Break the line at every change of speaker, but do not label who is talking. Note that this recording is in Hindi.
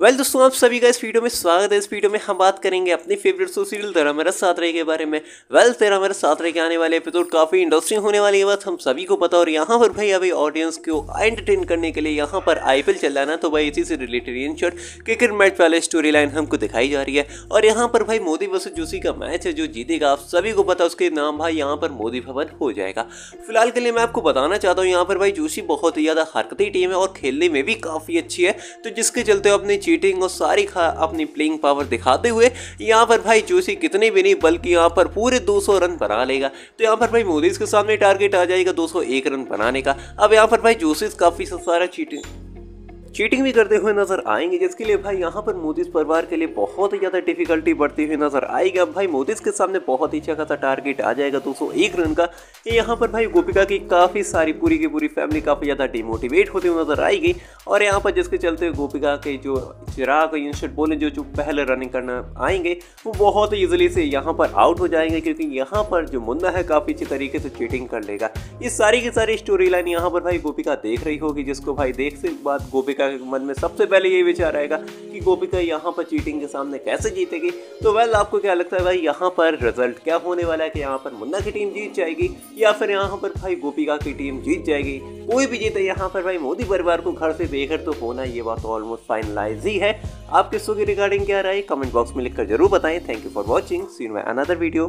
वेल well, दोस्तों आप सभी का इस वीडियो में स्वागत है। इस वीडियो में हम बात करेंगे अपनी फेवरेट सो सीरियल तेरा मेरा साथ रहे के बारे में। वेल well, तेरा मेरा साथ रहे के आने वाले एपिसोड काफ़ी इंटरेस्टिंग होने वाली है। बात हम सभी को पता और यहाँ पर भाई अभी ऑडियंस को एंटरटेन करने के लिए यहाँ पर आईपीएल चल रहा है ना तो भाई इसी से related in short cricket match वाले स्टोरी लाइन हमको दिखाई जा रही है। और यहाँ पर भाई मोदी वर्सेज जोशी का मैच है जो जीतेगा। आप सभी को पता उसके नाम भाई यहाँ पर मोदी भवन हो जाएगा। फ़िलहाल के लिए मैं आपको बताना चाहता हूँ यहाँ पर भाई जोशी बहुत ही ज़्यादा हरकती टीम है और खेलने में भी काफ़ी अच्छी है। तो जिसके चलते अपनी चीटिंग और सारी अपनी प्लेइंग पावर दिखाते हुए यहाँ पर भाई जोशी कितने भी नहीं, बल्कि यहाँ पर पूरे 200 रन बना लेगा। तो यहाँ पर भाई मोदी के सामने टारगेट आ जाएगा 201 रन बनाने का। अब यहाँ पर भाई जोशी काफ़ी सारा चीटिंग चीटिंग भी करते हुए नज़र आएँगे, जिसके लिए भाई यहाँ पर मोदी परिवार के लिए बहुत ही ज़्यादा डिफिकल्टी बढ़ती हुई नज़र आएगी। अब भाई मोदी के सामने बहुत ही अच्छा खासा टारगेट आ जाएगा दो रन का। यहाँ पर भाई गोपिका की काफ़ी सारी, पूरी की पूरी फैमिली काफ़ी ज़्यादा डिमोटिवेट होती हुई नज़र आएगी। और यहाँ पर जिसके चलते गोपिका के जो चिराग इंशट बोले, जो जो पहले रनिंग करना आएँगे, वो बहुत ईजिली से यहाँ पर आउट हो जाएँगे, क्योंकि यहाँ पर जो मुन्ना है काफ़ी अच्छी तरीके से चीटिंग कर लेगा। ये सारी की सारी स्टोरी लाइन यहाँ पर भाई गोपिका देख रही होगी, जिसको भाई देख से बाद गोपिका गोपिका के मन में सबसे पहले यही विचार आएगा कि गोपिका यहाँ पर चीटिंग के सामने कैसे जीतेगी। तो वेल आपको क्या लगता है भाई, यहाँ पर रिज़ल्ट क्या होने वाला है कि यहाँ पर मुन्ना की टीम जीत जाएगी या फिर यहाँ पर भाई गोपिका की टीम जीत जाएगी? कोई भी जीते यहाँ पर भाई, मोदी परिवार को घर से बेघर तो होना ये बात ऑलमोस्ट फाइनलाइज ही है। आपके शो की रिगार्डिंग क्या रहा? है कमेंट बॉक्स में लिखकर ज़रूर बताएँ। Thank you for watching seen my another video